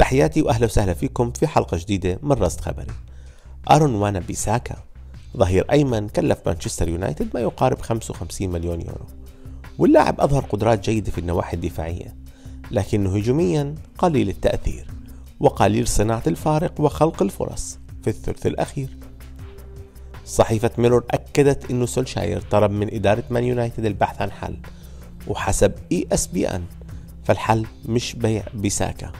تحياتي وأهلا وسهلا فيكم في حلقة جديدة من راست خبري. أرون وان بيساكا ظهير أيمن كلف مانشستر يونايتد ما يقارب 55 مليون يورو. واللاعب أظهر قدرات جيدة في النواحي الدفاعية، لكنه هجوميا قليل التأثير وقليل صناعة الفارق وخلق الفرص في الثلث الأخير. صحيفة ميرور أكدت أنه سولشاير طلب من إدارة مان يونايتد البحث عن حل وحسب ESPN فالحل مش بيع بيساكا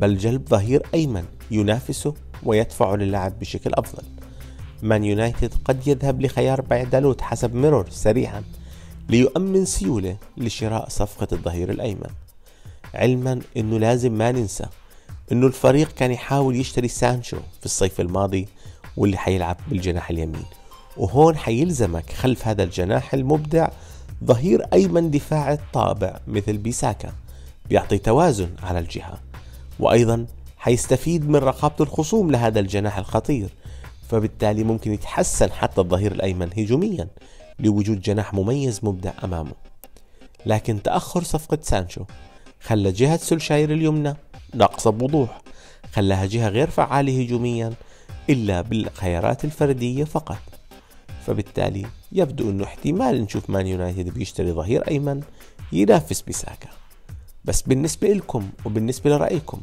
بل جلب ظهير أيمن ينافسه ويدفعه للعب بشكل أفضل. مان يونايتد قد يذهب لخيار بيع دالوت حسب ميرور سريعا ليؤمن سيولة لشراء صفقة الظهير الأيمن. علما أنه لازم ما ننسى أنه الفريق كان يحاول يشتري سانشو في الصيف الماضي واللي حيلعب بالجناح اليمين. وهون حيلزمك خلف هذا الجناح المبدع ظهير أيمن دفاع الطابع مثل بيساكا بيعطي توازن على الجهة. وأيضا حيستفيد من رقابة الخصوم لهذا الجناح الخطير فبالتالي ممكن يتحسن حتى الظهير الأيمن هجوميا لوجود جناح مميز مبدع أمامه. لكن تأخر صفقة سانشو خلى جهة سولشاير اليمنى ناقصة بوضوح خلاها جهة غير فعالة هجوميا إلا بالخيارات الفردية فقط. فبالتالي يبدو أنه احتمال نشوف مان يونايتد بيشتري ظهير أيمن ينافس بساكا بس بالنسبة لكم وبالنسبة لرأيكم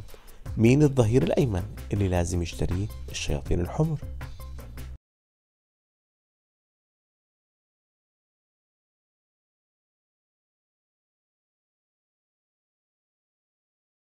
مين الظهير الأيمن اللي لازم يشتريه الشياطين الحمر؟